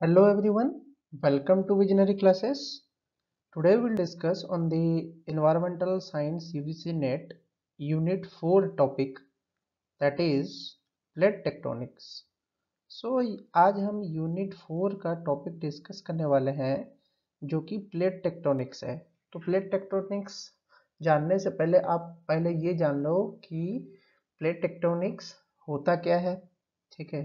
Hello everyone, welcome to Visionary Classes. Today we'll discuss on the Environmental Science UGC NET Unit 4 topic that is Plate Tectonics. So आज हम unit 4 का topic discuss करने वाले हैं जो कि plate tectonics है तो प्लेट टेक्टोनिक्स जानने से पहले आप पहले ये जान लो कि प्लेट टेक्टोनिक्स होता क्या है ठीक है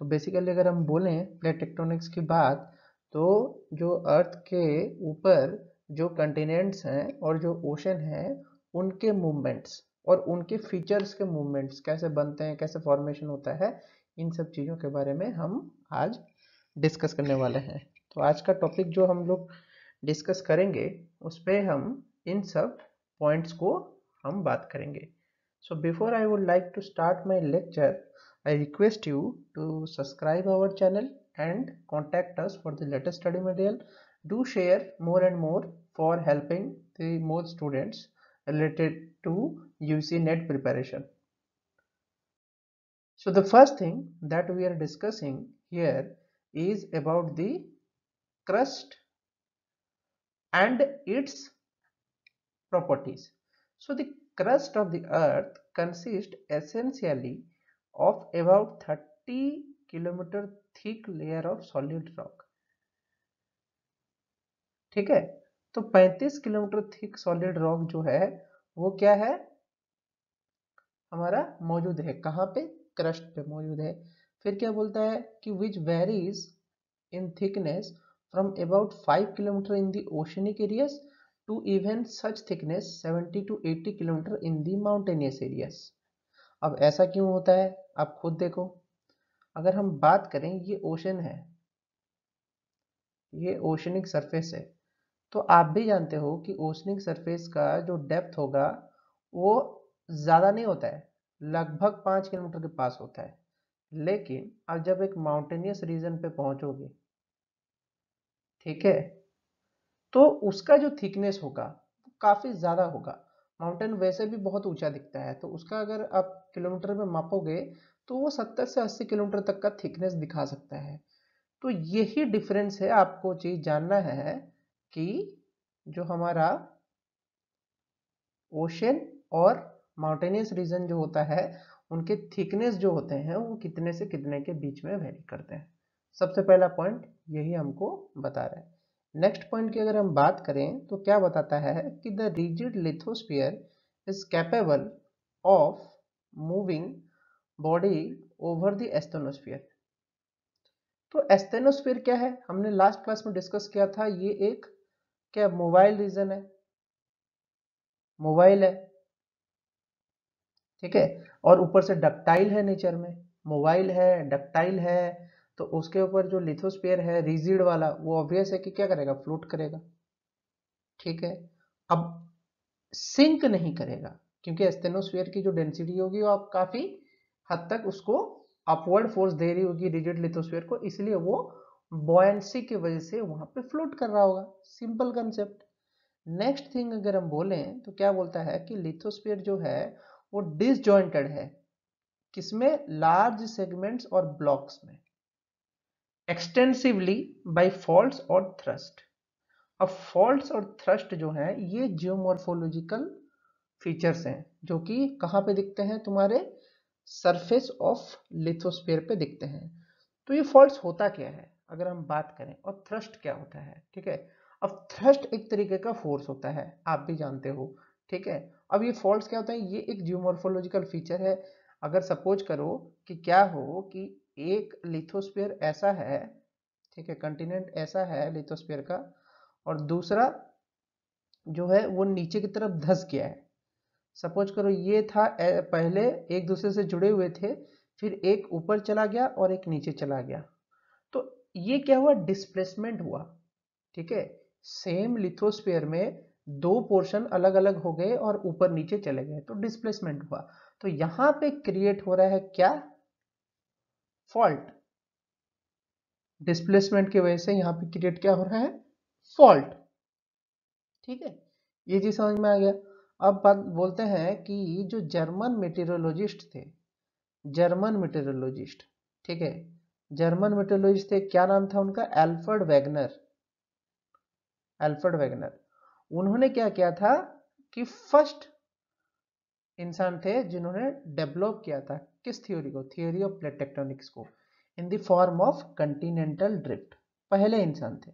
तो बेसिकली अगर हम बोलें प्लेट टेक्टोनिक्स की बात तो जो अर्थ के ऊपर जो कंटिनेंट्स हैं और जो ओशन हैं, उनके मूवमेंट्स और उनके फीचर्स के मूवमेंट्स कैसे बनते हैं, कैसे फॉर्मेशन होता है, इन सब चीज़ों के बारे में हम आज डिस्कस करने वाले हैं। तो आज का टॉपिक जो हम लोग डिस्कस करेंगे, उस पर हम इन सब पॉइंट्स को हम बात करेंगे। So before I would like to start my lecture I request you to subscribe our channel and contact us for the latest study material. Do share more and more for helping the more students related to UC NET preparation. So the first thing that we are discussing here is about the crust and its properties. So the crust of the earth consists essentially of about 30 kilometer thick layer of solid rock. ठीक है? तो 35 kilometre thick solid rock जो है, वो क्या है? हमारा मौजूद है। कहाँ पे? क्रस्ट पे मौजूद है। फिर क्या बोलता है कि which varies in thickness from about 5 kilometre in the oceanic areas to even such thickness 70 to 80 kilometre in the mountainous areas अब ऐसा क्यों होता है? आप खुद देखो। अगर हम बात करें, ये ओशन है। ये ओशनिक सरफेस है। तो आप भी जानते हो कि ओशनिक सरफेस का जो डेप्थ होगा, वो ज़्यादा नहीं होता है। लगभग पाँच किलोमीटर के पास होता है। लेकिन अब जब एक माउंटेनियस रीजन पे पहुंचोगे, ठीक है? तो उसका जो थिकनेस होगा, वो काफ़ी ज़्यादा होगा। माउंटेन वैसे भी बहुत ऊँचा दिखता है तो उसका अगर आप किलोमीटर में मापोगे तो वो 70 से 80 किलोमीटर तक का थिकनेस दिखा सकता है। तो यही डिफरेंस है, आपको चीज़ जानना है कि जो हमारा ओशन और माउंटेनियस रीजन जो होता है, उनके थिकनेस जो होते हैं, वो कितने से कितने के बीच में वेरी करते हैं। सबसे पहला पॉइंट यही हमको बता रहा है। नेक्स्ट पॉइंट की अगर हम बात करें तो क्या बताता है कि the rigid lithosphere is capable of moving body over the asthenosphere तो एस्थेनोस्फियर क्या है? हमने लास्ट क्लास में डिस्कस किया था, ये एक क्या मोबाइल रीजन है। मोबाइल है। ठीक है? और ऊपर से डक्टाइल है नेचर में। मोबाइल है डक्टाइल है तो उसके ऊपर जो लिथोस्फेयर है रिजिड वाला, वो ऑब्वियस है कि क्या करेगा? फ्लोट करेगा। ठीक है? अब सिंक नहीं करेगा, क्योंकि एस्थेनोस्फेयर की जो डेंसिटी होगी, वो आप काफ़ी हद तक उसको अपवर्ड फोर्स दे रही होगी रिजिड लिथोस्फेयर को, इसलिए वो बॉयसी की वजह से वहाँ पे फ्लोट कर रहा होगा। सिंपल कंसेप्ट नेक्स्ट थिंग अगर हम बोलें तो क्या बोलता है कि लिथोस्फेयर जो है, वो डिसजॉइंटेड है। किसमें? लार्ज सेगमेंट्स और ब्लॉक्स में। एक्सटेंसिवली बाय फॉल्ट्स और थ्रस्ट अब फॉल्ट्स और थ्रस्ट जो है, ये जियोमोर्फोलॉजिकल फीचर्स हैं, जो कि कहाँ पे दिखते हैं? तुम्हारे सरफेस ऑफ़ लिथोस्फेयर पे दिखते हैं। तो ये फॉल्ट्स होता क्या है? अगर हम बात करें, और थ्रस्ट क्या होता है? ठीक है? अब थ्रस्ट एक तरीके का फोर्स होता है, आप भी जानते हो। ठीक है? अब ये फॉल्ट क्या होता है? ये एक जियोमोर्फोलॉजिकल फीचर है। अगर सपोज़ करो कि क्या हो कि एक लिथोस्फीयर ऐसा है, ठीक है, कंटिनेंट ऐसा है लिथोस्फीयर का, और दूसरा जो है वो नीचे की तरफ़ धस गया है। सपोज़ करो ये था पहले एक दूसरे से जुड़े हुए थे, फिर एक ऊपर चला गया और एक नीचे चला गया। तो ये क्या हुआ? डिस्प्लेसमेंट हुआ, ठीक है? सेम लिथोस्फीयर में दो पोर्शन अलग अलग हो गए और ऊपर नीचे चले गए तो डिस्प्लेसमेंट हुआ। तो यहाँ पे क्रिएट हो रहा है क्या? फॉल्ट। डिस्प्लेसमेंट की वजह से यहाँ पे क्रिएट क्या हो रहा है? फॉल्ट। ठीक है? ये चीज़ समझ में आ गया। अब बात बोलते हैं कि जो जर्मन मेटेरियोलॉजिस्ट थे, जर्मन मेटेरियोलॉजिस्ट ठीक है? जर्मन मेट्रोलॉजिस्ट थे, क्या नाम था उनका? एल्फर्ड वैगनर एल्फर्ड वैगनर उन्होंने क्या किया था कि फ़र्स्ट इंसान थे जिन्होंने डेवलप किया था। किस थ्योरी को? थ्योरी ऑफ़ प्लेट टेक्टोनिक्स को। In the form of continental drift पहले इंसान थे,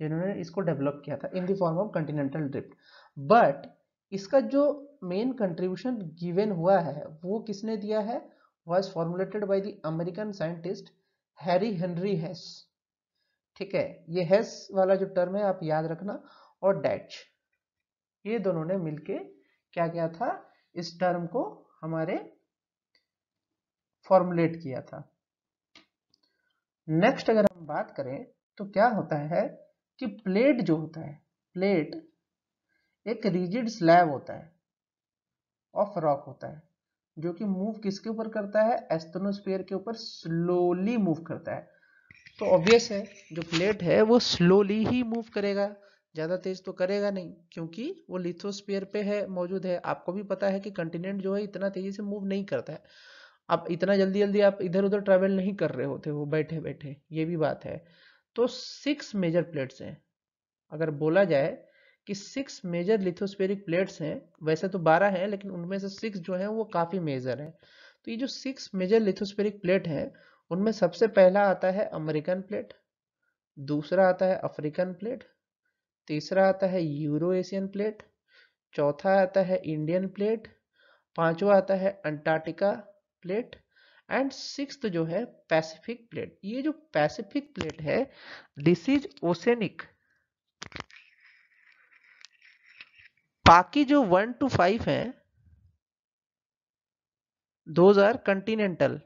जिन्होंने इसको डेवलप किया था। In the form of continental drift but इसका जो मेन कंट्रीब्यूशन गिवन हुआ है, वो किसने दिया है? Was formulated by the American scientist Harry Henry Hess ठीक है, ये हैस वाला जो टर्म है, आप याद रखना। और डैच ये दोनों ने मिलके क्या किया था? इस टर्म को हमारे फॉर्मुलेट किया था। नेक्स्ट अगर हम बात करें तो क्या होता है कि प्लेट जो होता है प्लेट एक रिजिड स्लैब होता है ऑफ़ रॉक होता है, जो कि मूव किसके ऊपर करता है? एस्थनोस्फीयर के ऊपर स्लोली मूव करता है। तो ऑब्वियस है, जो प्लेट है, वो स्लोली ही मूव करेगा। ज़्यादा तेज तो करेगा नहीं, क्योंकि वो लिथोस्फीयर पे है, मौजूद है। आपको भी पता है कि कंटिनेंट जो है, इतना तेज़ी से मूव नहीं करता है। अब इतना जल्दी जल्दी आप इधर उधर ट्रेवल नहीं कर रहे होते हो बैठे बैठे ये भी बात है। तो सिक्स मेजर प्लेट्स हैं। अगर बोला जाए कि सिक्स मेजर लिथोस्फेरिक प्लेट्स हैं, वैसे तो बारह हैं, लेकिन उनमें से सिक्स जो हैं वो काफ़ी मेजर हैं। तो ये जो सिक्स मेजर लिथोस्फेरिक प्लेट हैं, उनमें सबसे पहला आता है अमेरिकन प्लेट दूसरा आता है अफ्रीकन प्लेट तीसरा आता है यूरो एशियन प्लेट चौथा आता है इंडियन प्लेट पांचवा आता है अंटार्कटिका प्लेट एंड सिक्स जो है पैसिफिक प्लेट। ये जो पैसिफिक प्लेट है दिस इज़ ओसेनिक बाकी जो वन टू फाइव है दोज आर कंटिनेंटल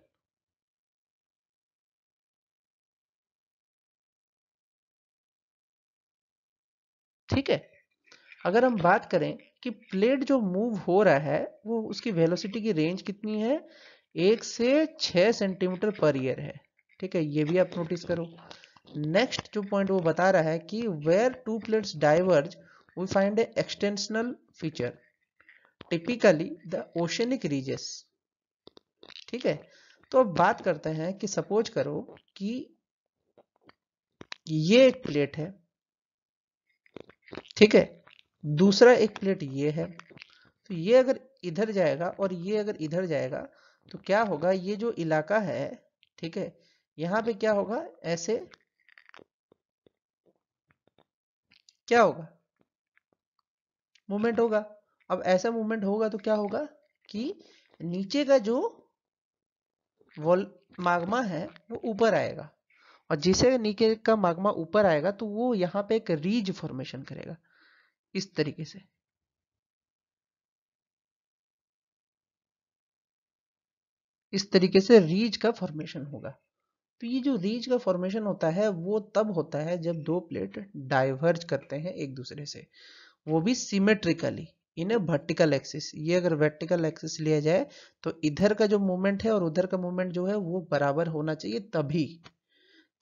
ठीक है? अगर हम बात करें कि प्लेट जो मूव हो रहा है, वो उसकी वेलोसिटी की रेंज कितनी है? एक से छह सेंटीमीटर पर ईयर है। ठीक है, ये भी आप नोटिस करो। नेक्स्ट जो पॉइंट वो बता रहा है कि where two plates diverge we find a extensional feature. Typically, the oceanic ridges. ठीक है तो अब बात करते हैं कि सपोज़ करो कि ये एक प्लेट है। ठीक है, दूसरा एक प्लेट ये है। तो ये अगर इधर जाएगा और ये अगर इधर जाएगा तो क्या होगा? ये जो इलाका है, ठीक है, यहाँ पे क्या होगा? ऐसे क्या होगा? मूवमेंट होगा। अब ऐसा मूवमेंट होगा तो क्या होगा कि नीचे का जो वॉल मागमा है, वो ऊपर आएगा। और जिसे नीचे का मागमा ऊपर आएगा तो वो यहाँ पे एक रीज फॉर्मेशन करेगा, इस तरीके से। इस तरीके से रीज का फॉर्मेशन होगा। तो ये जो रीज का फॉर्मेशन होता है, वो तब होता है जब दो प्लेट डाइवर्ज करते हैं एक दूसरे से। वो भी सिमेट्रिकली इन वर्टिकल एक्सिस ये अगर वर्टिकल एक्सिस लिया जाए तो इधर का जो मूवमेंट है और उधर का मूवमेंट जो है, वो बराबर होना चाहिए तभी।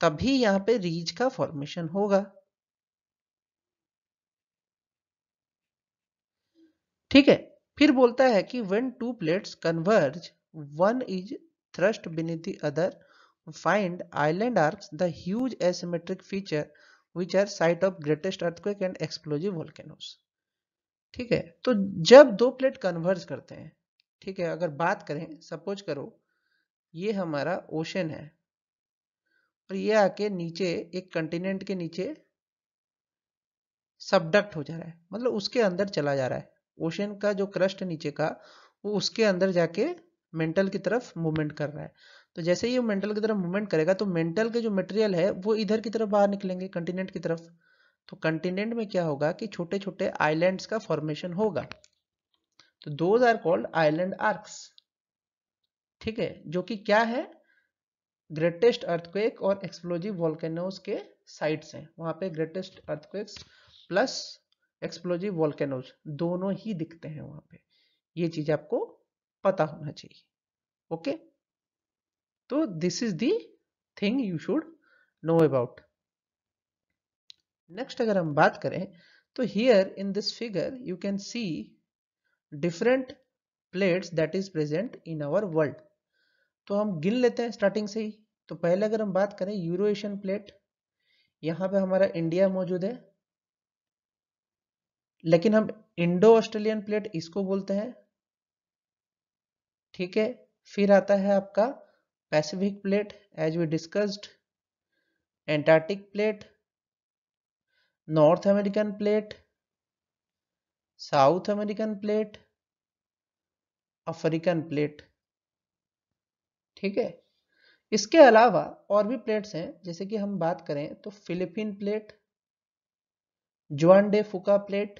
तभी यहाँ पे रीज का फॉर्मेशन होगा। ठीक है? फिर बोलता है कि when two plates converge one is thrust beneath the other. Find island arcs, the huge asymmetric feature, which are site of greatest earthquake and explosive volcanoes. ठीक है? तो जब दो प्लेट कन्वर्ज करते हैं, ठीक है? अगर बात करें सपोज़ करो, ये हमारा ओशन है। और ये आके नीचे, एक कंटिनेंट के नीचे सबडक्ट हो जा रहा है। मतलब उसके अंदर चला जा रहा है। ओशन का जो क्रस्ट नीचे का, वो उसके अंदर जाके मेंटल की तरफ़ मूवमेंट कर रहा है। तो जैसे ही वो मेंटल की तरफ़ मूवमेंट करेगा तो मेंटल के जो मटेरियल है, वो इधर की तरफ़ बाहर निकलेंगे कंटिनेंट की तरफ़। तो कंटिनेंट में क्या होगा कि छोटे छोटे आइलैंड्स का फॉर्मेशन होगा। तो those are called island arcs ठीक है? जो कि क्या है? ग्रेटेस्ट अर्थक्वेक और एक्सप्लोजिव वॉल्केनोज के साइट्स हैं। वहाँ पे greatest earthquakes plus explosive volcanoes दोनों ही दिखते हैं वहाँ पे। ये चीज़ आपको पता होना चाहिए ओके तो this is the thing you should know about next अगर हम बात करें तो here in this figure you can see different plates that is present in our world तो हम गिन लेते हैं स्टार्टिंग से ही। तो पहले अगर हम बात करें यूरो एशियन प्लेट यहाँ पे हमारा इंडिया मौजूद है। लेकिन हम इंडो ऑस्ट्रेलियन प्लेट इसको बोलते हैं। ठीक है? फिर आता है आपका Pacific plate as we discussed Antarctic plate North American plate South American plate African plate ठीक है? इसके अलावा और भी प्लेट्स हैं, जैसे कि हम बात करें तो Philippine plate Juan de Fuca plate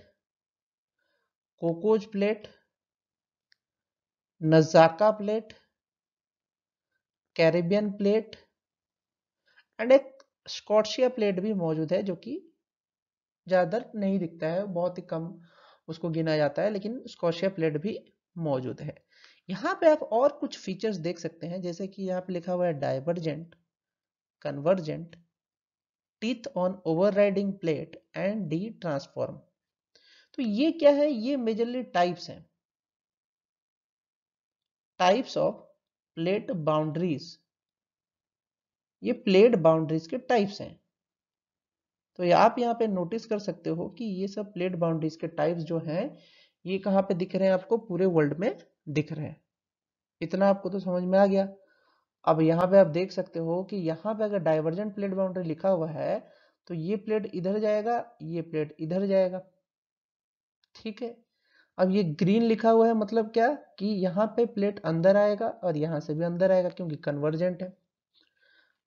Cocos plate Nazca plate, Caribbean plate and एक स्कॉटशिया प्लेट भी मौजूद है जो कि ज़्यादातर नहीं दिखता है, बहुत ही कम उसको गिना जाता है, लेकिन स्कॉशिया प्लेट भी मौजूद है। यहाँ पे आप और कुछ फीचर्स देख सकते हैं, जैसे कि यहाँ पे लिखा हुआ है divergent, convergent, teeth on overriding plate and the transform. तो ये क्या है? ये मेजरली टाइप्स हैं। टाइप्स ऑफ़ प्लेट बाउंड्रीज ये प्लेट बाउंड्रीज के टाइप्स हैं। तो आप यहाँ पे नोटिस कर सकते हो कि ये सब प्लेट बाउंड्रीज के टाइप्स जो हैं, ये कहाँ पे दिख रहे हैं आपको? पूरे वर्ल्ड में दिख रहे हैं। इतना आपको तो समझ में आ गया। अब यहाँ पे आप देख सकते हो कि यहाँ पे अगर डाइवर्जेंट प्लेट बाउंड्री लिखा हुआ है तो ये प्लेट इधर जाएगा, ये प्लेट इधर जाएगा। ठीक है? अब ये ग्रीन लिखा हुआ है मतलब क्या? कि यहाँ पे प्लेट अंदर आएगा और यहाँ से भी अंदर आएगा, क्योंकि कन्वर्जेंट है।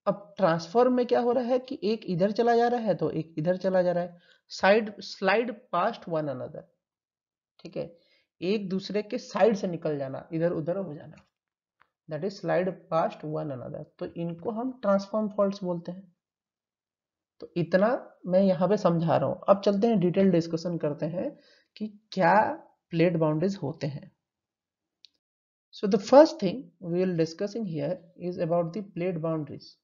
अब ट्रांसफॉर्म में क्या हो रहा है कि एक इधर चला जा रहा है तो एक इधर चला जा रहा है। Side slide past one another ठीक है? एक दूसरे के साइड से निकल जाना, इधर उधर हो जाना। That is slide past one another तो इनको हम ट्रांसफॉर्म फॉल्ट बोलते हैं। तो इतना मैं यहाँ पे समझा रहा हूँ। अब चलते हैं डिटेल डिस्कशन करते हैं कि क्या प्लेट बाउंड्रीज होते हैं। So the first thing we will discussing here is about the plate boundaries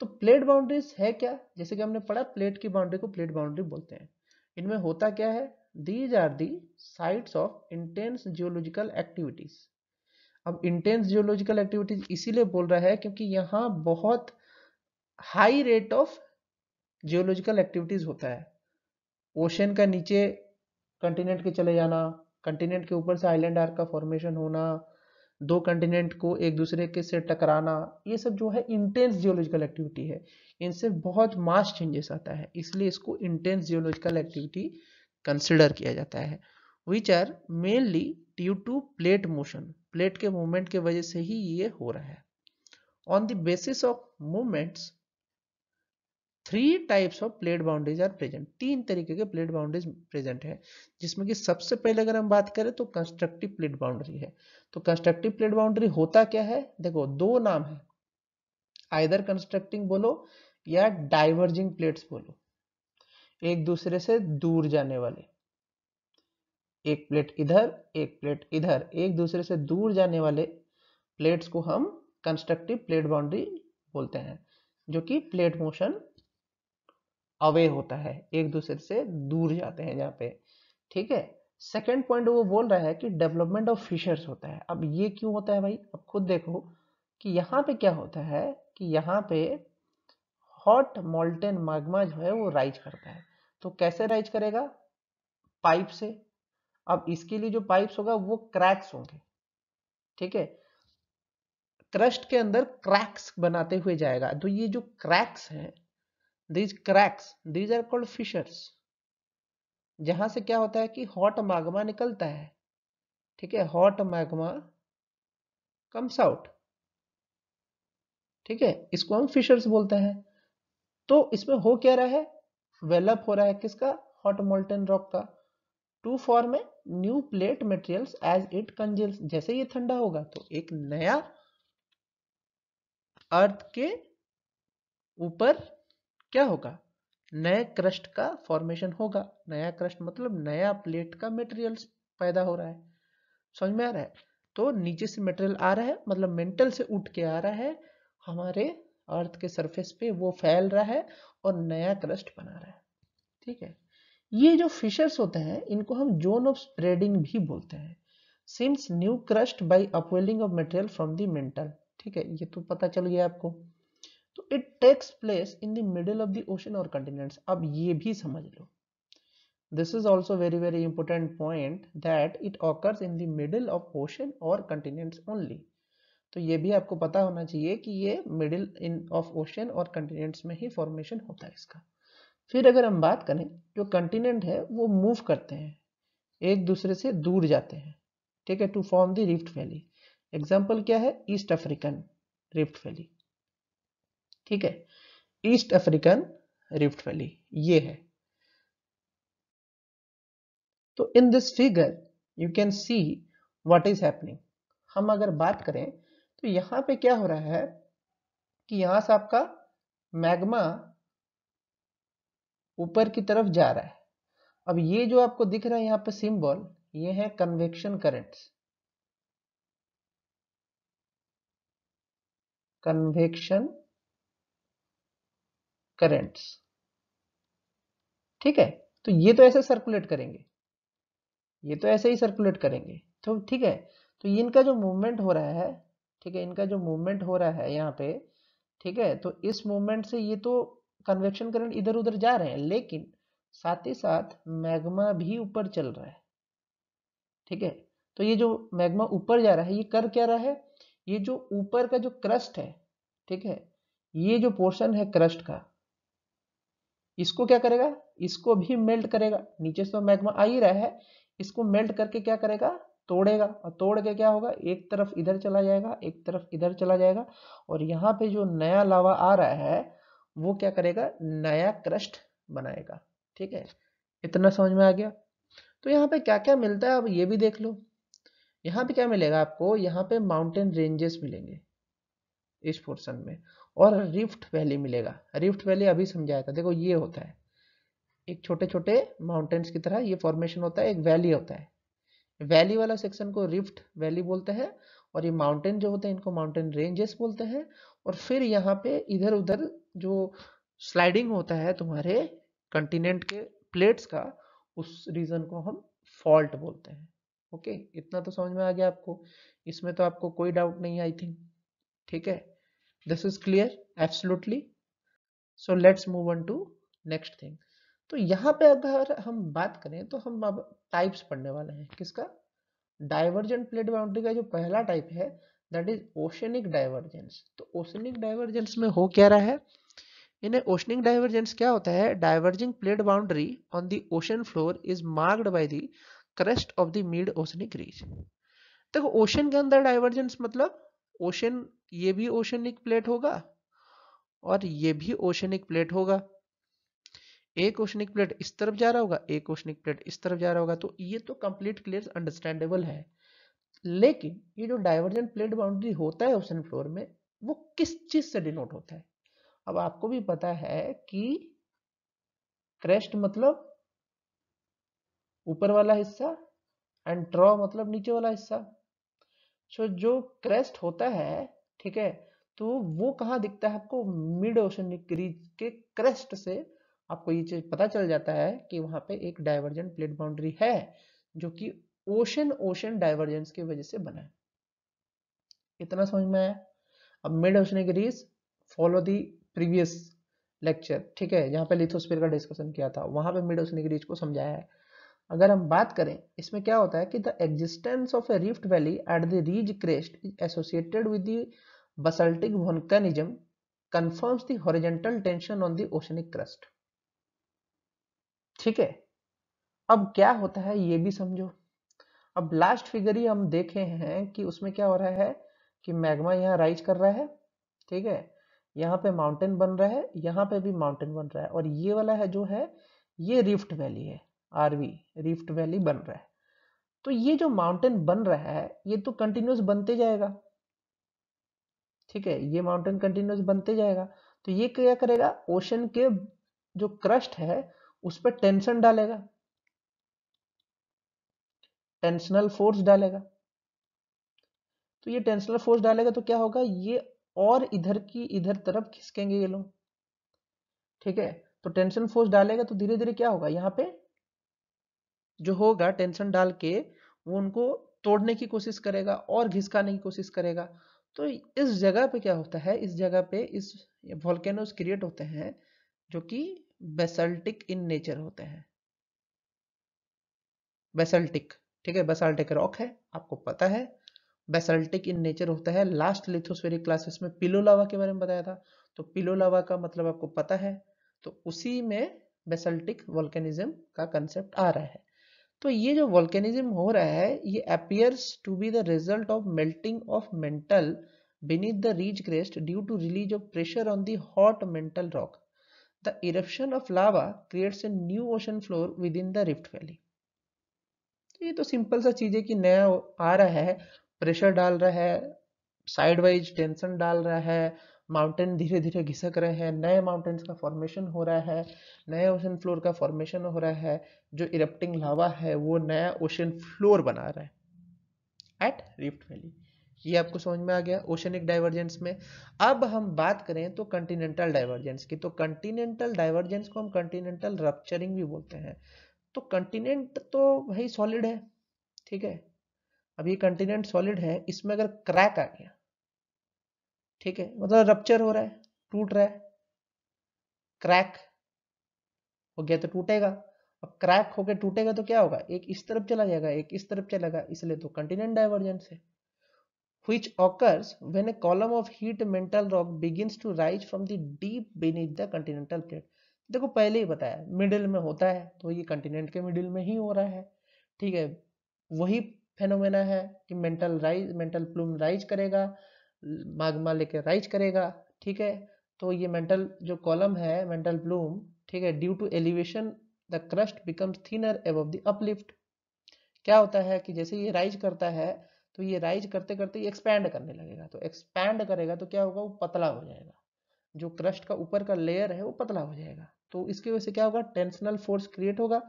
तो प्लेट बाउंड्रीज है क्या? जैसे कि हमने पढ़ा प्लेट की बाउंड्री को प्लेट बाउंड्री बोलते हैं। इनमें होता क्या है? These are the sites of intense geological activities अब इंटेंस जियोलॉजिकल एक्टिविटीज़ इसीलिए बोल रहा है क्योंकि यहाँ बहुत high rate of geological activities होता है। ओशन का नीचे कंटिनेंट के चले जाना कंटिनेंट के ऊपर से आइलैंड आर्क का फॉर्मेशन होना, दो कंटिनेंट को एक दूसरे के से टकराना, ये सब जो है इंटेंस जियोलॉजिकल एक्टिविटी है। इनसे बहुत मास चेंजेस आता है, इसलिए इसको इंटेंस जियोलॉजिकल एक्टिविटी कंसिडर किया जाता है which are mainly due to plate motion plate के मूवमेंट के वजह से ही ये हो रहा है। On the basis of movements three types of plate boundaries are present तीन तरीके के प्लेट बाउंड्रीज प्रेजेंट है, जिसमें कि सबसे पहले अगर हम बात करें तो कंस्ट्रक्टिव प्लेट बाउंड्री है। तो कंस्ट्रक्टिव प्लेट बाउंड्री होता क्या है? देखो, दो नाम है। आइदर कंस्ट्रक्टिंग बोलो या डाइवर्जिंग प्लेट्स बोलो। एक दूसरे से दूर जाने वाले। एक प्लेट इधर, एक प्लेट इधर। एक दूसरे से दूर जाने वाले प्लेट्स को हम कंस्ट्रक्टिव प्लेट बाउंड्री बोलते हैं, जो कि प्लेट मोशन अवे होता है, एक दूसरे से दूर जाते हैं जहाँ पे। ठीक है? सेकेंड पॉइंट वो बोल रहा है कि डेवलपमेंट ऑफ़ फिशर्स होता है। अब ये क्यों होता है भाई? अब खुद देखो कि यहाँ पे क्या होता है कि यहाँ पे हॉट मोल्टेन मागमा जो है वो राइज करता है। तो कैसे राइज करेगा? पाइप से। अब इसके लिए जो पाइप्स होगा वो क्रैक्स होंगे। ठीक है? क्रस्ट के अंदर क्रैक्स बनाते हुए जाएगा। तो ये जो क्रैक्स हैं these cracks these are called fissures जहाँ से क्या होता है कि हॉट मैग्मा निकलता है। ठीक है हॉट मैग्मा कम्स आउट ठीक है, इसको हम फिशर्स बोलते हैं। तो इसमें हो क्या रहा है? वेलअप हो रहा है किसका? हॉट मोल्टन रॉक का। To form a new plate materials as it congeals जैसे ये ठंडा होगा तो एक नया अर्थ के ऊपर क्या होगा? नए क्रस्ट का फॉर्मेशन होगा। नया क्रस्ट मतलब नया प्लेट का मटेरियल्स पैदा हो रहा है। समझ में आ रहा है? तो नीचे से मटेरियल आ रहा है मतलब मेंटल से उठ के आ रहा है। हमारे अर्थ के सरफेस पे वो फैल रहा है और नया क्रस्ट बना रहा है। ठीक है? ये जो फिशर्स होते हैं, इनको हम जोन ऑफ़ स्प्रेडिंग भी बोलते हैं। Since new crust by upwelling of material from the mantle ठीक है? ये तो पता चल गया आपको। तो it takes place in the middle of the ocean और कंटिनेंट्स अब ये भी समझ लो। This is also very very important point that it occurs in the middle of ocean और कंटिनेंट्स ओनली तो ये भी आपको पता होना चाहिए कि ये मिडिल इन ऑफ़ ओशन और कंटिनेंट्स में ही फॉर्मेशन होता है इसका। फिर अगर हम बात करें, जो कंटिनेंट है, वो मूव करते हैं। एक दूसरे से दूर जाते हैं। ठीक है? To form the rift valley example क्या है? ईस्ट अफ्रीकन रिफ्ट वैली ठीक है? ईस्ट अफ्रीकन रिफ्ट वैली ये है। तो in this figure you can see what is happening हम अगर बात करें तो यहाँ पे क्या हो रहा है कि यहाँ से आपका मैग्मा ऊपर की तरफ़ जा रहा है। अब ये जो आपको दिख रहा है यहाँ पे सिंबल ये है कन्वेक्शन करंट्स कन्वेक्शन करंट्स ठीक है? तो ये तो ऐसे सर्कुलेट करेंगे। ये तो ऐसे ही सर्कुलेट करेंगे। तो ठीक है? तो इनका जो मूवमेंट हो रहा है, ठीक है? इनका जो मूवमेंट हो रहा है यहाँ पे, ठीक है? तो इस मूवमेंट से ये तो कन्वेक्शन करंट इधर उधर जा रहे हैं, लेकिन साथ ही साथ मैग्मा भी ऊपर चल रहा है। ठीक है? तो ये जो मैग्मा ऊपर जा रहा है, ये कर क्या रहा है? ये जो ऊपर का जो क्रस्ट है, ठीक है? ये जो पोर्शन है क्रस्ट का इसको क्या करेगा? इसको भी मेल्ट करेगा। नीचे से तो मैग्मा आ ही रहा है। इसको मेल्ट करके क्या करेगा? तोड़ेगा। और तोड़ के क्या होगा? एक तरफ़ इधर चला जाएगा, एक तरफ़ इधर चला जाएगा। और यहाँ पे जो नया लावा आ रहा है, वो क्या करेगा? नया क्रस्ट बनाएगा। ठीक है? इतना समझ में आ गया? तो यहाँ पे क्या क्या मिलता है? अब ये भी देख लो। यहाँ पे क्या मिलेगा आपको? यहाँ पे माउंटेन रेंजेस मिलेंगे। इस पोर्शन में। और रिफ्ट वैली मिलेगा। रिफ्ट वैली अभी समझाया था। देखो, ये होता है। एक छोटे छोटे माउंटेन्स की तरह ये फॉर्मेशन होता है, एक वैली होता है। वैली वाला सेक्शन को रिफ्ट वैली बोलते हैं और ये माउंटेन जो होते हैं, इनको माउंटेन रेंजेस बोलते हैं। और फिर यहाँ पे इधर उधर जो स्लाइडिंग होता है तुम्हारे कंटिनेंट के प्लेट्स का, उस रीजन को हम फॉल्ट बोलते हैं। ओके इतना तो समझ में आ गया आपको। इसमें तो आपको कोई डाउट नहीं आई थिंक ठीक है? This is clear absolutely so let's move on to next thing तो यहाँ पे अगर हम बात करें तो हम अब टाइप्स पढ़ने वाले हैं। किसका? डाइवर्जेंट प्लेट बाउंड्री का जो पहला टाइप है दैट इज़ ओशनिक डाइवर्जेंस तो ओशनिक डाइवर्जेंस में हो क्या रहा है? इन ओशनिक डाइवर्जेंस क्या होता है? Diverging plate boundary on the ocean floor is marked by the crust of the mid oceanic ridge देखो ओशन के अंदर डाइवर्जेंस मतलब ओशन ये भी ओशनिक प्लेट होगा और ये भी ओशनिक प्लेट होगा। एक ओशनिक प्लेट इस तरफ़ जा रहा होगा, एक ओशनिक प्लेट इस तरफ़ जा रहा होगा तो ये तो कंप्लीट क्लियर अंडरस्टैंडेबल है। लेकिन ये जो डाइवर्जेंट प्लेट बाउंड्री होता है ओशन फ्लोर में, वो किस चीज़ से डिनोट होता है? अब आपको भी पता है कि क्रेस्ट मतलब ऊपर वाला हिस्सा एंड ट्रॉ मतलब नीचे वाला हिस्सा। सो जो क्रेस्ट होता है, ठीक है तो वो कहाँ दिखता है आपको? मिड ओशन रीज के क्रेस्ट से आपको ये चीज़ पता चल जाता है कि वहाँ पे एक डाइवर्जेंट प्लेट बाउंड्री है, जो कि ओशन ओशन डाइवर्जेंस की वजह से बना है। इतना समझ में आया? अब mid oceanic ridge follow the previous lecture ठीक है जहाँ पे लिथोस्फीयर का डिस्कशन किया था, वहाँ पे मिड ओशनिक रीज को समझाया है। अगर हम बात करें, इसमें क्या होता है कि the existence of a rift valley at the ridge crest is associated with the basaltic volcanism, confirms the tension on the oceanic crust. ठीक है? अब क्या होता है ये भी समझो। अब लास्ट फिगर ही हम देखे हैं कि उसमें क्या हो रहा है कि मैग्मा यहाँ राइज कर रहा है, ठीक है? यहाँ पे माउंटेन बन रहा है, यहाँ पे भी माउंटेन बन रहा है और ये वाला है जो है, ये रिफ्ट वैली है। आरवी रिफ्ट वैली बन रहा है। तो ये जो माउंटेन बन रहा है, ये तो कंटिन्यूस बनते जाएगा। ठीक है, ये माउंटेन कंटिन्यूस बनते जाएगा। तो ये क्या करेगा? ओशन के जो क्रस्ट है, उस पर टेंशन डालेगा। टेंशनल फोर्स डालेगा। तो ये टेंशनल फोर्स डालेगा तो क्या होगा? ये और इधर की, इधर तरफ़ खिसकेंगे ये लोग। ठीक है तो टेंशन फोर्स डालेगा तो धीरे धीरे क्या होगा? यहाँ पे जो होगा टेंशन डाल के वो उनको तोड़ने की कोशिश करेगा और घिसकाने की कोशिश करेगा। तो इस जगह पे क्या होता है? इस जगह पे इस वॉल्केनोस क्रिएट होते हैं जो कि बेसल्टिक इन नेचर होते हैं। बेसल्टिक ठीक है? बेसल्टिक रॉक है, आपको पता है। बेसल्टिक इन नेचर होता है। लास्ट लिथोस्फेरिक क्लासेस में पिलो लावा के बारे में बताया था। तो पिलो लावा का मतलब आपको पता है। तो उसी में बेसल्टिक वॉल्केनिज्म का कंसेप्ट आ रहा है। तो ये जो वॉल्केनिज्म हो रहा है, ये appears to be the result of melting of mantle beneath the ridge crest due to release of pressure on the hot mantle rock the eruption of lava creates a new ocean floor within the rift valley ये तो simple सा चीज़ है कि नया आ रहा है pressure डाल रहा है साइडवाइज टेंशन डाल रहा है माउंटेन धीरे धीरे घिसक रहे हैं, नए माउंटेन्स का फॉर्मेशन हो रहा है, नए ओशन फ्लोर का फॉर्मेशन हो रहा है, जो इरप्टिंग लावा है, वो नया ओशन फ्लोर बना रहा है एट रिफ्ट वैली ये आपको समझ में आ गया ओशनिक डाइवर्जेंस में। अब हम बात करें तो कंटिनेंटल डाइवर्जेंस की। तो कंटिनेंटल डाइवर्जेंस को हम कंटिनेंटल रप्चरिंग भी बोलते हैं। तो कंटिनेंट तो भाई सॉलिड है, ठीक है? अब ये कंटिनेंट सॉलिड है, इसमें अगर क्रैक आ गया ठीक है? मतलब रप्चर हो रहा है, टूट रहा है क्रैक हो गया तो टूटेगा। अब क्रैक होकर टूटेगा तो क्या होगा? एक इस तरफ़ चला जाएगा, एक इस तरफ़ चलेगा इसलिए तो कंटिनेंट डाइवर्जेंस है। Which occurs when a column of heat mantle rock begins to rise from the deep beneath the continental plate देखो, पहले ही बताया मिडिल में होता है तो ये कंटिनेंट के मिडिल में ही हो रहा है। ठीक है? वही फेनोमेना है कि mantle rise mantle plume rise करेगा मागमा लेके राइज करेगा, ठीक है? तो ये मेंटल जो कॉलम है मेंटल ब्लूम ठीक है? Due to elevation the crust becomes thinner above the uplift क्या होता है कि जैसे ये राइज करता है तो ये राइज करते करते ये एक्सपैंड करने लगेगा। तो एक्सपैंड करेगा तो क्या होगा? वो पतला हो जाएगा। जो क्रस्ट का ऊपर का लेयर है, वो पतला हो जाएगा। तो इसकी वजह से क्या होगा? टेंशनल फोर्स क्रिएट होगा,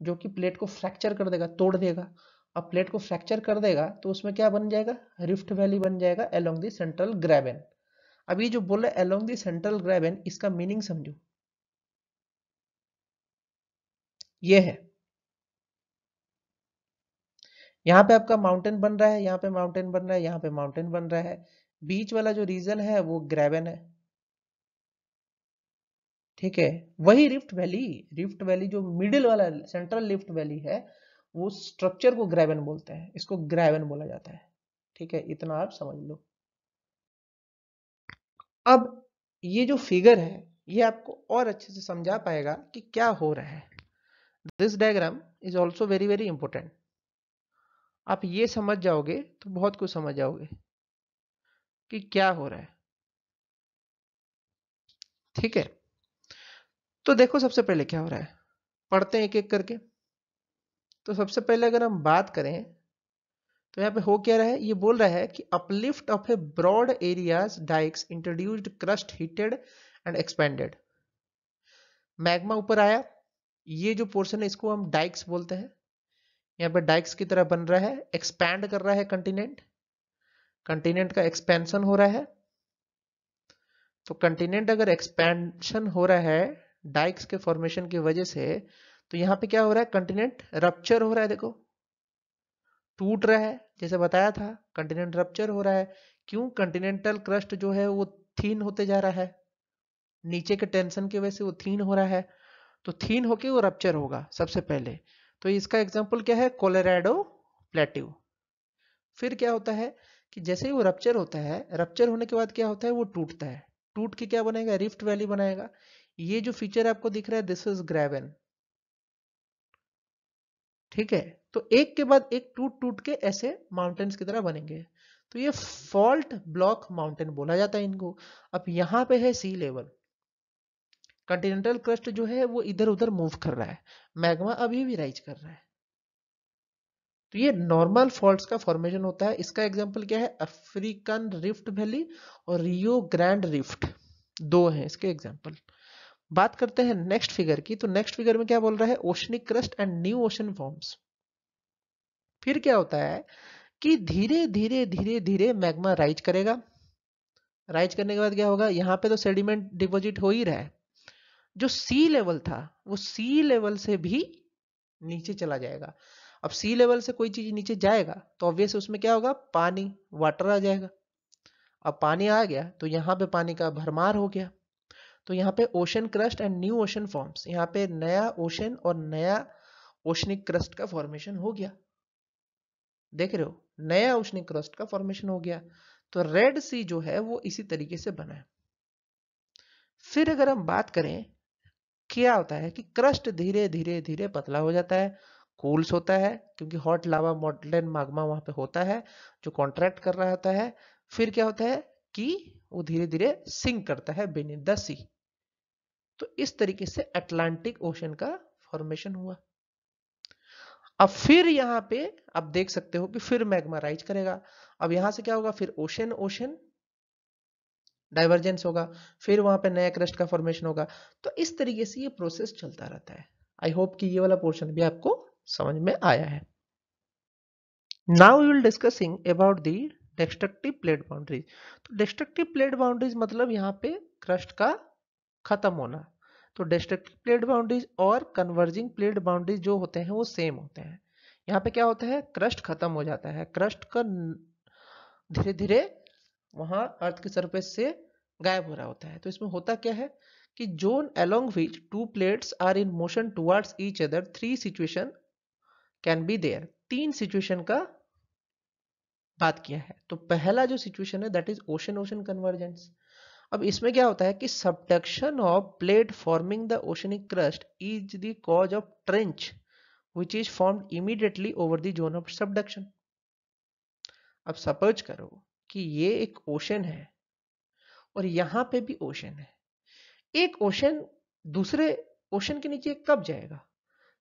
जो कि प्लेट को फ्रैक्चर कर देगा, तोड़ देगा। अब प्लेट को फ्रैक्चर कर देगा तो उसमें क्या बन जाएगा? रिफ्ट वैली बन जाएगा अलोंग दी सेंट्रल ग्रेबन अब ये जो बोल अलोंग दी सेंट्रल ग्रेबन इसका मीनिंग समझो। ये है। यहाँ पे आपका माउंटेन बन रहा है, यहाँ पे माउंटेन बन रहा है, यहाँ पे माउंटेन बन रहा है। बीच वाला जो रीजन है, वो ग्रेवन है। ठीक है? वही रिफ्ट वैली रिफ्ट वैली जो मिडिल वाला सेंट्रल लिफ्ट वैली है वो स्ट्रक्चर को ग्रेवन बोलते हैं, इसको ग्रेवन बोला जाता है। ठीक है, इतना आप समझ लो। अब ये जो फिगर है, ये आपको और अच्छे से समझा पाएगा कि क्या हो रहा है। This diagram is also very very important आप ये समझ जाओगे तो बहुत कुछ समझ जाओगे कि क्या हो रहा है। ठीक है? तो देखो सबसे पहले क्या हो रहा है। पढ़ते हैं एक एक करके। तो सबसे पहले अगर हम बात करें तो यहाँ पे हो क्या रहा है? ये बोल रहा है कि uplift of a broad areas dykes introduced crust heated and expanded magma ऊपर आया। ये जो पोर्शन है, इसको हम डाइक्स बोलते हैं। यहाँ पे डाइक्स की तरह बन रहा है एक्सपैंड कर रहा है कंटिनेंट कंटिनेंट का एक्सपेंशन हो रहा है। तो कंटिनेंट अगर एक्सपेंशन हो रहा है डाइक्स के फॉर्मेशन की वजह से तो यहाँ पे क्या हो रहा है? कंटिनेंट रप्चर हो रहा है, देखो। टूट रहा है, जैसे बताया था कंटिनेंट रप्चर हो रहा है। क्यों? कंटिनेंटल क्रस्ट जो है, वो थीन होते जा रहा है। नीचे के टेंशन की वजह से वो थीन हो रहा है। तो थीन होके वो रप्चर होगा, सबसे पहले। तो इसका एग्ज़ाम्पल क्या है? कोलेराडो प्लेट्यू फिर क्या होता है कि जैसे ही वो रप्चर होता है रप्चर होने के बाद क्या होता है? वो टूटता है। टूट के क्या बनेगा? रिफ्ट वैली बनाएगा। ये जो फीचर आपको दिख रहा है दिस इज़ ग्रेवन ठीक है? तो एक के बाद एक टूट टूट के ऐसे माउंटेन्स की तरह बनेंगे। तो ये फॉल्ट ब्लॉक माउंटेन बोला जाता है इनको। अब यहाँ पे है सी लेवल कंटिनेंटल क्रस्ट जो है वो इधर उधर मूव कर रहा है। मैग्मा अभी भी राइज कर रहा है। तो ये नॉर्मल फॉल्ट्स का फॉर्मेशन होता है। इसका एग्जांपल क्या है? अफ्रीकन रिफ्ट वैली और रियो ग्रैंड रिफ्ट दो हैं इसके एग्जांपल बात करते हैं नेक्स्ट फिगर की तो नेक्स्ट फिगर में क्या बोल रहा है? Oceanic crust and new ocean forms फिर क्या होता है कि धीरे धीरे धीरे धीरे मैग्मा राइज करेगा। राइज करने के बाद क्या होगा? यहाँ पे तो सेडिमेंट डिपोजिट हो ही रहा है। जो सी लेवल था, वो सी लेवल से भी नीचे चला जाएगा। अब सी लेवल से कोई चीज़ नीचे जाएगा तो ऑब्वियस उसमें क्या होगा? पानी वाटर आ जाएगा। अब पानी आ गया तो यहाँ पे पानी का भरमार हो गया। तो यहाँ पे ocean crust and new ocean forms यहाँ पे नया ओशन और नया ओशनिक क्रस्ट का फॉर्मेशन हो गया। देख रहे हो? नया ओशनिक क्रस्ट का फॉर्मेशन हो गया। तो रेड सी जो है, वो इसी तरीके से बना है। फिर अगर हम बात करें, क्या होता है कि क्रस्ट धीरे धीरे धीरे पतला हो जाता है कूल्स होता है, क्योंकि हॉट लावा मॉडलेन मागमा वहाँ पे होता है, जो कॉन्ट्रैक्ट कर रहा होता है। फिर क्या होता है? कि वो धीरे धीरे सिंक करता है बेनिथ द सी तो इस तरीके से अटलांटिक ओशन का फॉर्मेशन हुआ। अब फिर यहाँ पे आप देख सकते हो कि फिर मैग्मा राइज करेगा। अब यहाँ से क्या होगा? फिर ओशन ओशन डाइवर्जेंस होगा। फिर वहाँ पे नया क्रस्ट का फॉर्मेशन होगा। तो इस तरीके से ये प्रोसेस चलता रहता है। आई होप कि ये वाला पोर्शन भी आपको समझ में आया है। Now you will discussing about the destructive plate boundaries तो डेस्ट्रक्टिव प्लेट बाउंड्रीज मतलब यहाँ पे क्रस्ट का खत्म होना। तो डिस्ट्रक्टिव प्लेट बाउंड्रीज और कन्वर्जिंग प्लेट बाउंड्रीज जो होते हैं वो सेम होते हैं। यहाँ पे क्या होता है? क्रस्ट खत्म हो जाता है। क्रस्ट का धीरे धीरे वहाँ अर्थ के सरफेस से गायब हो रहा होता है। तो इसमें होता क्या है? कि zone along which two plates are in motion towards each other three situation can be there तीन सिचुएशन का बात किया है। तो पहला जो सिचुएशन है that is ocean ocean convergence अब इसमें क्या होता है कि subduction of plate forming the oceanic crust is the cause of trench which is formed immediately over the zone of subduction अब सपोज़ करो कि ये एक ओशन है, और यहाँ पे भी ओशन है। एक ओशन दूसरे ओशन के नीचे कब जाएगा?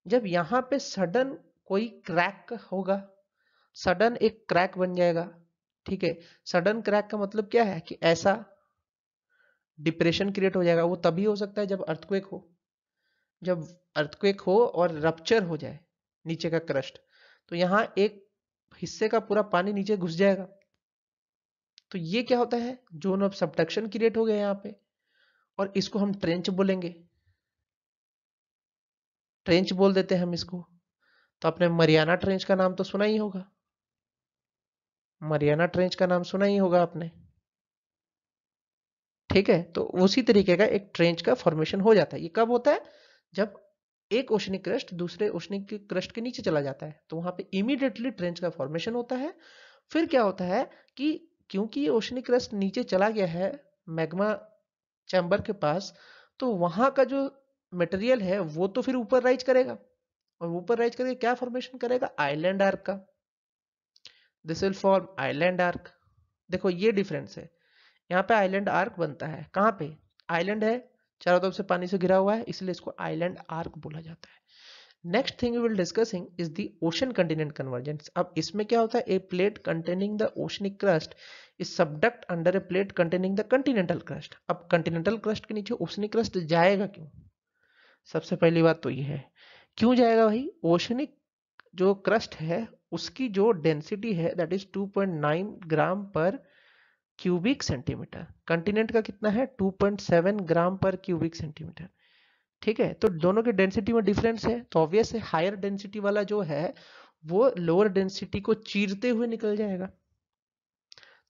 जब यहाँ पे सडन कोई क्रैक होगा। सडन एक क्रैक बन जाएगा, ठीक है? सडन क्रैक का मतलब क्या है? कि ऐसा डिप्रेशन क्रिएट हो जाएगा। वो तभी हो सकता है जब अर्थक्वेक हो। जब अर्थक्वेक हो और रप्चर हो जाए, नीचे का क्रस्ट तो यहाँ एक हिस्से का पूरा पानी नीचे घुस जाएगा। तो ये क्या होता है? जोन ऑफ़ सबडक्शन क्रिएट हो गया यहाँ पे, और इसको हम ट्रेंच बोलेंगे। ट्रेंच बोल देते हैं हम इसको। तो आपने मरियाना ट्रेंच का नाम तो सुना ही होगा। मरियाना ट्रेंच का नाम सुना ही होगा आपने। ठीक है तो उसी तरीके का एक ट्रेंच का फॉर्मेशन हो जाता है। ये कब होता है? जब एक ओशनिक क्रस्ट दूसरे ओशनिक क्रस्ट के नीचे चला जाता है तो वहाँ पे इमीडिएटली ट्रेंच का फॉर्मेशन होता है। फिर क्या होता है कि क्योंकि ये ओशनिक क्रस्ट नीचे चला गया है मैग्मा चैम्बर के पास तो वहाँ का जो मटेरियल है, वो तो फिर ऊपर राइज करेगा। और ऊपर राइज करके क्या फॉर्मेशन करेगा? आइलैंड आर्क का। This will form island arc देखो, ये डिफरेंस है। यहाँ पे आइलैंड आर्क बनता है। कहाँ पे? आइलैंड है, चारों तरफ़ से पानी से घिरा हुआ है, इसलिए इसको आइलैंड आर्क बोला जाता है। Next thing will discussing is the ocean continent convergence अब इसमें क्या होता है? A plate containing the oceanic crust is subduct under a plate containing the continental crust अब कंटिनेंटल क्रस्ट के नीचे ओशनिक क्रस्ट जाएगा क्यों? सबसे पहली बात तो ये है। क्यों जाएगा भाई? ओशनिक जो क्रस्ट है उसकी जो डेंसिटी है दैट इज़ 2.9 ग्राम पर क्यूबिक सेंटीमीटर कंटिनेंट का कितना है? 2.7 ग्राम पर क्यूबिक सेंटीमीटर ठीक है? तो दोनों के डेंसिटी में डिफरेंस है तो ऑब्वियस है हायर डेंसिटी वाला जो है, वो लोअर डेंसिटी को चीरते हुए निकल जाएगा।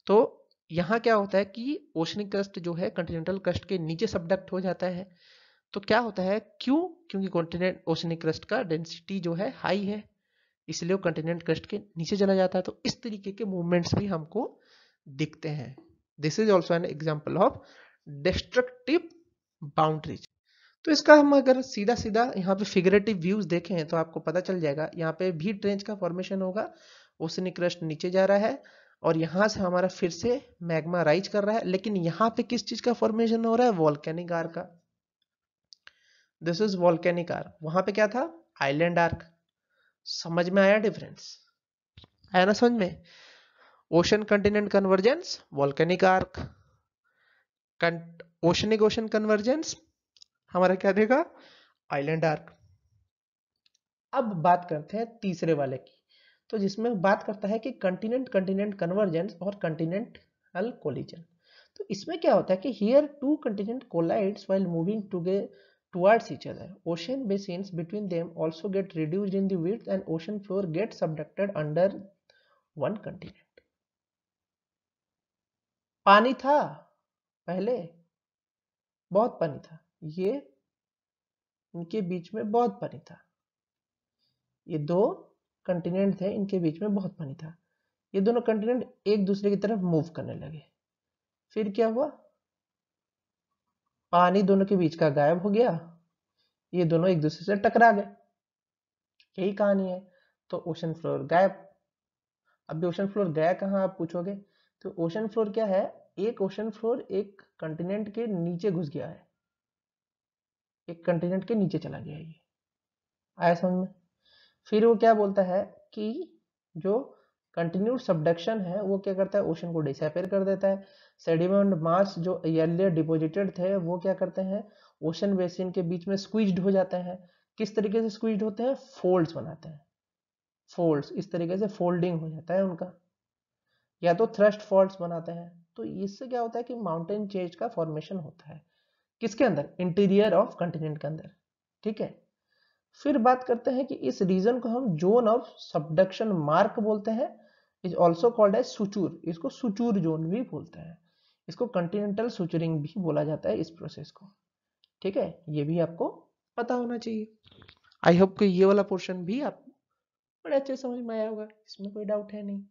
तो यहाँ क्या होता है कि ओशनिक क्रस्ट जो है कंटिनेंटल क्रस्ट के नीचे सबडक्ट हो जाता है। तो क्या होता है? क्यों क्योंकि कॉन्टिनेंट ओशनिक क्रस्ट का डेंसिटी जो है हाई है। इसलिए वो कंटिनेंट क्रस्ट के नीचे चला जाता है। तो इस तरीके के मूवमेंट्स भी हमको दिखते हैं। This is also an example of destructive boundaries तो इसका हम अगर सीधा सीधा यहाँ पे फिगरेटिव व्यूज़ देखें तो आपको पता चल जाएगा, यहाँ पे भी ट्रेंच का फॉर्मेशन होगा ओसनी क्रस्ट नीचे जा रहा है और यहाँ से हमारा फिर से मैग्मा राइज कर रहा है। लेकिन यहाँ पे किस चीज़ का फॉर्मेशन हो रहा है? वॉल्केनिक आर्क का। दिस इज़ वॉल्केनिक आर्क वहाँ पे क्या था? आइलैंड आर्क समझ में आया डिफरेंस आया ना समझ में? Ocean continent convergence volcanic arc oceanic ocean convergence हमारा क्या देगा आइलैंड आर्क अब बात करते हैं तीसरे वाले की। तो जिसमें बात करता है कि कंटिनेंट कंटिनेंट कन्वर्जेंस और कंटिनेंटल कोलिजन तो इसमें क्या होता है कि here two continent collides while moving together towards each other. Ocean basins between them also get reduced in the width and ocean floor gets subducted under one continent. पानी था पहले बहुत पानी था ये इनके बीच में बहुत पानी था ये दो कंटिनेंट थे इनके बीच में बहुत पानी था ये दोनों कंटिनेंट एक दूसरे की तरफ़ मूव करने लगे फिर क्या हुआ पानी दोनों के बीच का गायब हो गया। ये दोनों एक दूसरे से टकरा गए। यही कहानी है। तो ओशन फ्लोर गायब। अब ओशन फ्लोर गया कहाँ, आप पूछोगे? तो ओशन फ्लोर क्या है? एक ओशन फ्लोर एक कंटिनेंट के नीचे घुस गया है। एक कंटिनेंट के नीचे चला गया ये। आया समझ में? फिर वो क्या बोलता है कि जो कंटिन्यूड सबडक्शन है, वो क्या करता है? ओशन को डिसअपेयर कर देता है। सेडिमेंट मास जो अर्लियर डिपोजिटेड थे, वो क्या करते हैं? ओशन बेसिन के बीच में स्क्वीज्ड हो जाते हैं। किस तरीके से स्क्वीज्ड होते हैं? फोल्ड्स बनाते हैं। फोल्ड्स इस तरीके से फोल्डिंग हो जाता है उनका। या तो थ्रस्ट फॉल्ट्स बनाते हैं। तो इससे क्या होता है कि माउंटेन चेंज का फॉर्मेशन होता है। किसके अंदर? इंटीरियर ऑफ़ कंटिनेंट के अंदर। ठीक है? फिर बात करते हैं कि इस रीजन को हम जोन ऑफ़ सबडक्शन मार्क बोलते हैं। Is also called as suture इसको सुचूर जोन भी बोलते हैं। इसको कंटिनेंटल सुचरिंग भी बोला जाता है इस प्रोसेस को। ठीक है? ये भी आपको पता होना चाहिए। आई होप कि ये वाला पोर्शन भी आप बड़े अच्छे समझ में आया होगा। इसमें कोई डाउट है नहीं।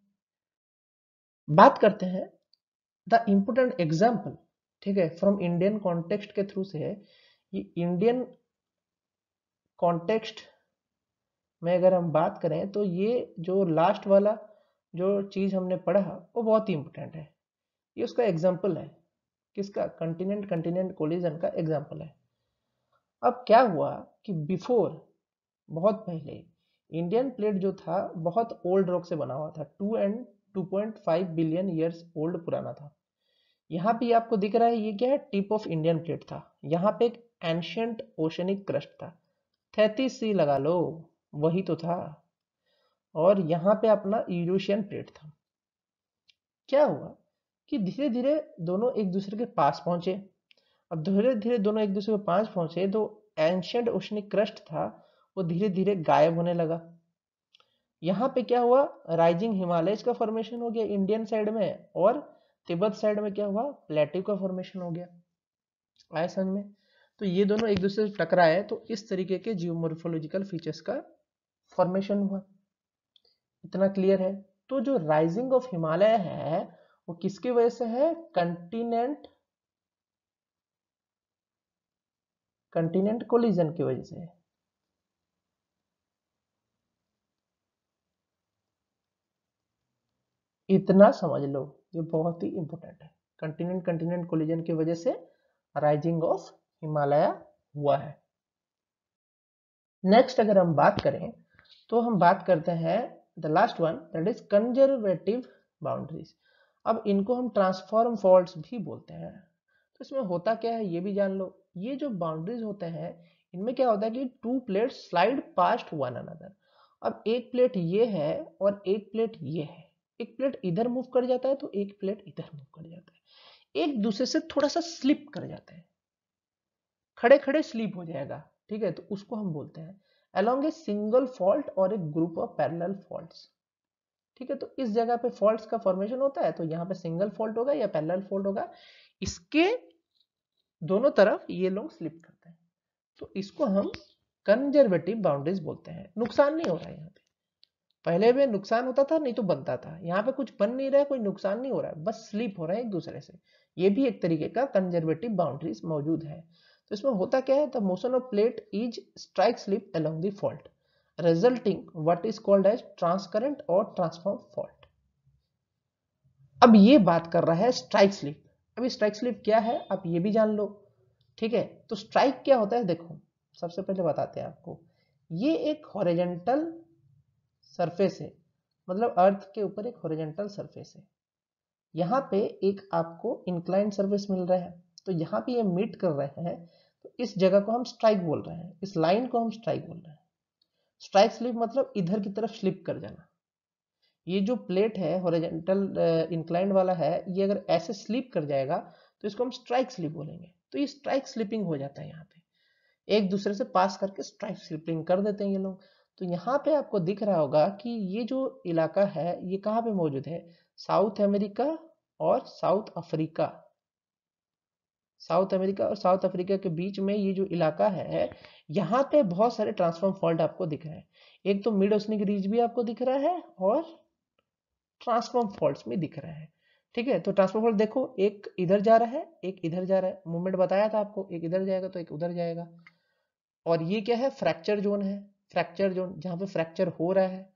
बात करते हैं द इम्पोर्टेंट एग्ज़ाम्पल ठीक है? फ्रॉम इंडियन कॉन्टेक्स्ट के थ्रू से ये इंडियन कॉन्टेक्स्ट में अगर हम बात करें तो ये जो लास्ट वाला जो चीज़ हमने पढ़ा, वो बहुत ही इंपॉर्टेंट है। ये उसका एग्ज़ाम्पल है। किसका? कंटिनेंट कंटिनेंट कोलिजन का एग्ज़ाम्पल है। अब क्या हुआ कि बिफोर बहुत पहले इंडियन प्लेट जो था, बहुत ओल्ड रॉक से बना हुआ था। Two and 2.5 billion years old पुराना था। यहाँ पे आपको दिख रहा है, ये क्या है? टिप ऑफ़ इंडियन प्लेट था। यहाँ पे एक एंशियंट ओशनिक क्रस्ट था। थैतीस सी लगा लो, वही तो था। और यहाँ पे अपना यूरोशियन प्लेट था। क्या हुआ? कि धीरे धीरे दोनों एक दूसरे के पास पहुँचे। अब धीरे धीरे दोनों एक दूसरे के पास पहुँचे तो एंशियंट ओशनिक क्रस्ट था, वो धीरे धीरे गायब होने लगा। यहाँ पे क्या हुआ? राइजिंग हिमालय का फॉर्मेशन हो गया इंडियन साइड में और तिब्बत साइड में क्या हुआ? प्लेटिव का फॉर्मेशन हो गया। आया समझ में? तो ये दोनों एक दूसरे से टकराए तो इस तरीके के जियोमोर्फोलॉजिकल फीचर्स का फॉर्मेशन हुआ। इतना क्लियर है? तो जो राइजिंग ऑफ़ हिमालय है वो किसकी वजह से है? कंटिनेंट कंटिनेंट कोलिजन की वजह से है। इतना समझ लो, ये बहुत ही इंपॉर्टेंट है। कंटिनेंट कंटिनेंट कोलिजन की वजह से राइजिंग ऑफ़ हिमालय हुआ है। नेक्स्ट अगर हम बात करें तो हम बात करते हैं the last one that is conservative boundaries अब इनको हम ट्रांसफॉर्म फॉल्ट्स भी बोलते हैं। तो इसमें होता क्या है, ये भी जान लो। ये जो बाउंड्रीज होते हैं, इनमें क्या होता है कि two plate slide past one another अब एक प्लेट ये है और एक प्लेट ये है। एक प्लेट इधर मूव कर जाता है तो एक प्लेट इधर मूव कर जाता है। एक दूसरे से थोड़ा सा स्लिप कर जाते हैं। खड़े खड़े स्लिप हो जाएगा, ठीक है? तो उसको हम बोलते हैं। अलोंग ए सिंगल फॉल्ट और एक ग्रुप ऑफ़ पैरेलल फॉल्ट्स ठीक है तो इस जगह पे फॉल्ट का फॉर्मेशन होता है तो यहाँ पे सिंगल फॉल्ट होगा या पैरेलल फॉल्ट होगा, इसके दोनों तरफ़ ये लोग स्लिप करते हैं। तो इसको हम कंजर्वेटिव बाउंड्रीज बोलते हैं। नुकसान नहीं हो रहा है यहाँ पे। पहले में नुकसान होता था, नहीं तो बनता था। यहाँ पे कुछ बन नहीं रहा है, कोई नुकसान नहीं हो रहा है, बस स्लिप हो रहा है एक दूसरे से। ये भी एक तरीके का कंजर्वेटिव बाउंड्रीज मौजूद है। तो इसमें होता क्या है, the motion of plate is strike slip along the fault. Resulting what is called as transcurrent और ट्रांसफॉर्म फॉल्ट अब ये बात कर रहा है स्ट्राइक स्लिप अभी स्ट्राइक स्लिप क्या है? आप ये भी जान लो। ठीक है? तो स्ट्राइक क्या होता है? देखो, सबसे पहले बताते हैं आपको। ये एक हॉरिजेंटल सरफेस है। मतलब अर्थ के ऊपर एक हॉरिजेंटल सरफेस है। यहाँ पे एक आपको इंक्लाइन सरफेस मिल रहा है। तो यहाँ पे ये मीट कर रहे हैं। तो इस जगह को हम स्ट्राइक बोल रहे हैं। इस लाइन को हम स्ट्राइक बोल रहे हैं। स्ट्राइक स्लिप मतलब इधर की तरफ़ स्लिप कर जाना। ये जो प्लेट है हॉरिजेंटल इंक्लाइंड वाला है, ये अगर ऐसे स्लिप कर जाएगा तो इसको हम स्ट्राइक स्लिप बोलेंगे। तो ये स्ट्राइक स्लिपिंग हो जाता है यहाँ पे। एक दूसरे से पास करके स्ट्राइक स्लिपिंग कर देते हैं ये लोग। तो यहाँ पे आपको दिख रहा होगा कि ये जो इलाका है, ये कहाँ पे मौजूद है? साउथ अमेरिका और साउथ अफ्रीका साउथ अमेरिका और साउथ अफ्रीका के बीच में ये जो इलाका है, यहाँ पे बहुत सारे ट्रांसफॉर्म फॉल्ट आपको दिख रहे हैं। एक तो मिड ओसनिक रीज भी आपको दिख रहा है और ट्रांसफॉर्म फॉल्ट भी दिख रहा है। ठीक है तो ट्रांसफॉर्म फॉल्ट देखो, एक इधर जा रहा है, एक इधर जा रहा है। मूवमेंट बताया था आपको, एक इधर जाएगा तो एक उधर जाएगा। और ये क्या है, फ्रैक्चर जोन है, फ्रैक्चर जोन, जहाँ पे फ्रैक्चर हो रहा है,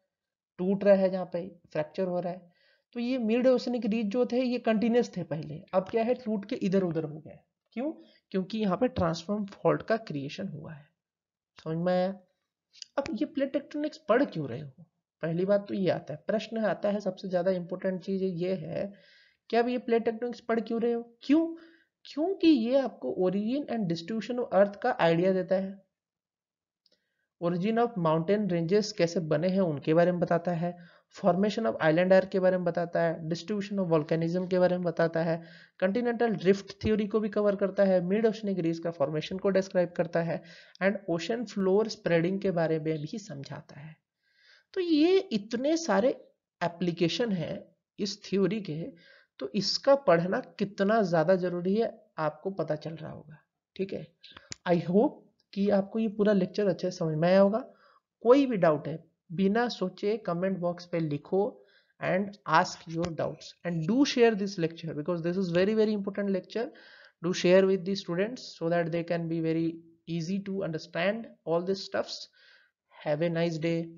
टूट रहा है जहाँ पे फ्रैक्चर हो रहा है। तो ये मिड ओसनिक रीज जो थे, ये कंटिन्यूस थे पहले, अब क्या है, टूट के इधर उधर हो गया क्यों? क्योंकि यहाँ पे ट्रांसफॉर्म फॉल्ट का क्रिएशन हुआ है। समझ में आया? अब ये प्लेट टेक्टोनिक्स पढ़ क्यों रहे हो? पहली बात तो ये आता है। प्रश्न आता है, सबसे ज़्यादा इंपॉर्टेंट चीज़ ये है कि अब ये प्लेट टेक्टोनिक्स पढ़ क्यों रहे हो? क्यों? क्योंकि ये आपको origin and distribution of earth का आइडिया देता है। ओरिजिन ऑफ़ माउंटेन रेंजेस कैसे बने हैं उनके बारे में बताता है। फॉर्मेशन ऑफ़ आइलैंड एयर के बारे में बताता है, डिस्ट्रीब्यूशन ऑफ़ वॉल्केनिज्म के बारे में बताता है, कंटिनेंटल ड्रिफ्ट थ्योरी को भी कवर करता है, मिड ओशनिक रीज का फॉर्मेशन को डिस्क्राइब करता है एंड ओशन फ्लोर स्प्रेडिंग के बारे में भी समझाता है। तो ये इतने सारे एप्लीकेशन हैं इस थ्योरी के तो इसका पढ़ना कितना ज़्यादा ज़रूरी है आपको पता चल रहा होगा, ठीक है? आई होप कि आपको ये पूरा लेक्चर अच्छे से समझ में आया होगा, कोई भी डाउट है बिना सोचे कमेंट बॉक्स पे लिखो and ask your doubts and do share this lecture because this is very very important lecture do share with the students so that they can be very easy to understand all this stuffs have a nice day